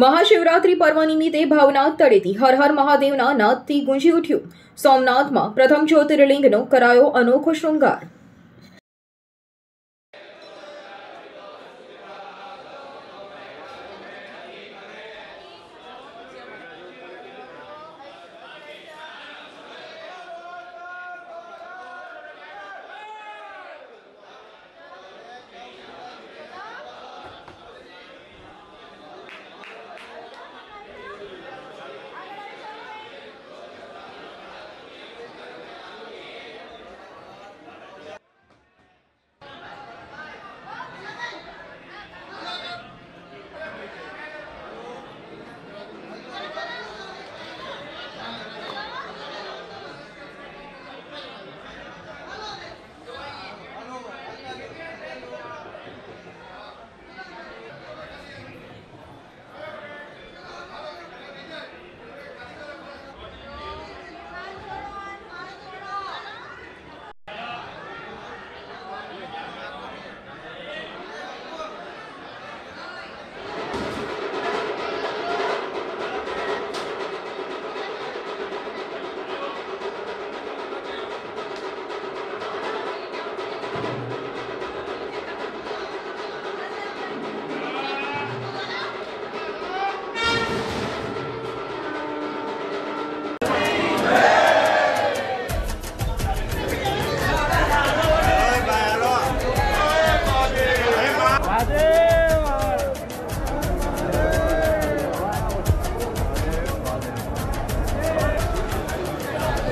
મહાશિવરાત્રી પર્વ નિમિત્તે ભાવનાથ તળેથી હર હર મહાદેવના નાદથી ગુંજી ઉઠ્યું. સોમનાથમાં પ્રથમ જ્યોતિર્લિંગનો કરાયો અનોખો શૃંગાર.